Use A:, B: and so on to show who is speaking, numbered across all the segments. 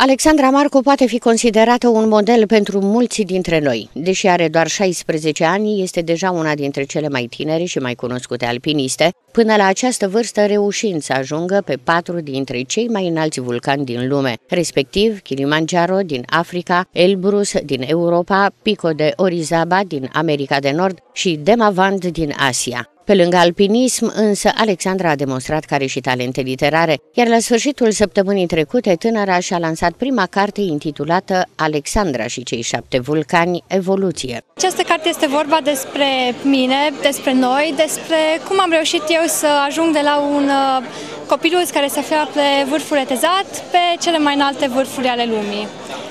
A: Alexandra Marco poate fi considerată un model pentru mulți dintre noi. Deși are doar 16 ani, este deja una dintre cele mai tinere și mai cunoscute alpiniste, până la această vârstă reușind să ajungă pe patru dintre cei mai înalți vulcani din lume, respectiv Kilimanjaro din Africa, Elbrus din Europa, Pico de Orizaba din America de Nord și Demavand din Asia. Pe lângă alpinism, însă, Alexandra a demonstrat că are și talente literare, iar la sfârșitul săptămânii trecute, tânăra și-a lansat prima carte intitulată Alexandra și cei șapte vulcani, Evoluție.
B: Această carte este vorba despre mine, despre noi, despre cum am reușit eu să ajung de la un uh, copiluț care se afla pe vârful etezat pe cele mai înalte vârfuri ale lumii.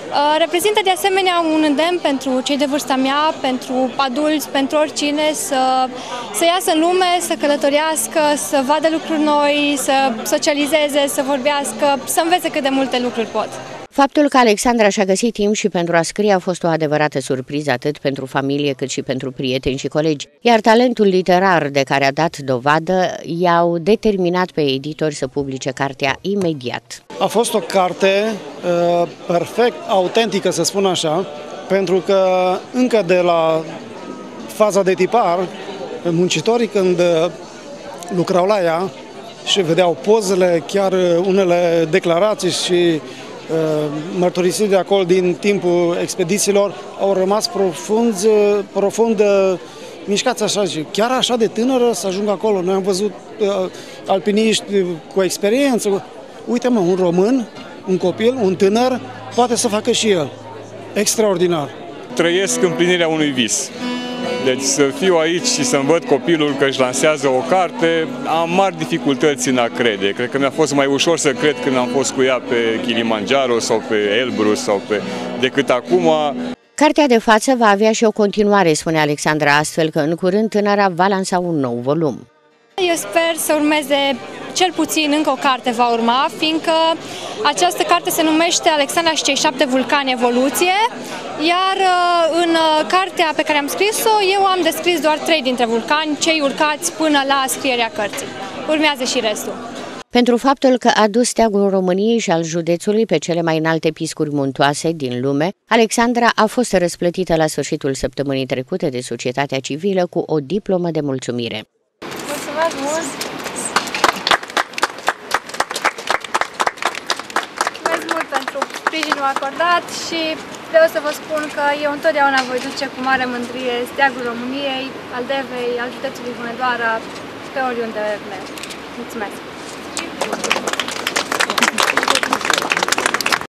B: Uh, reprezintă de asemenea un îndemn pentru cei de vârsta mea, pentru adulți, pentru oricine să, să iasă în lume, să călătorească, să vadă lucruri noi, să socializeze, să vorbească, să învețe cât de multe lucruri pot.
A: Faptul că Alexandra și-a găsit timp și pentru a scrie a fost o adevărată surpriză atât pentru familie cât și pentru prieteni și colegi, iar talentul literar de care a dat dovadă i-au determinat pe editori să publice cartea imediat.
C: A fost o carte uh, perfect autentică, să spun așa, pentru că încă de la faza de tipar, muncitorii când uh, lucrau la ea și vedeau pozele, chiar unele declarații și Uh, mărturisiri de acolo din timpul expedițiilor au rămas profund, uh, profund uh, mișcați așa, chiar așa de tânără să ajungă acolo. Noi am văzut uh, alpiniști cu experiență. Uite mă, un român, un copil, un tânăr, poate să facă și el. Extraordinar.
D: Trăiesc împlinirea unui vis. Deci să fiu aici și să-mi văd copilul că își lansează o carte, am mari dificultăți în a crede. Cred că mi-a fost mai ușor să cred când am fost cu ea pe Kilimanjaro sau pe Elbrus sau pe... decât acum.
A: Cartea de față va avea și o continuare, spune Alexandra, astfel că în curând tânăra va lansa un nou volum.
B: Eu sper să urmeze cel puțin încă o carte va urma, fiindcă această carte se numește Alexandra și cei șapte vulcani evoluție, iar uh, în uh, cartea pe care am scris-o, eu am descris doar trei dintre vulcani, cei urcați până la scrierea cărții. Urmează și restul.
A: Pentru faptul că a dus steagul României și al județului pe cele mai înalte piscuri muntoase din lume, Alexandra a fost răsplătită la sfârșitul săptămânii trecute de societatea civilă cu o diplomă de mulțumire.
B: Mulțumesc mult! pentru sprijinul acordat și vreau să vă spun că eu întotdeauna voi duce cu mare mândrie steagul României, al Devei, al județului Hunedoara, pe oriunde merg. Mulțumesc!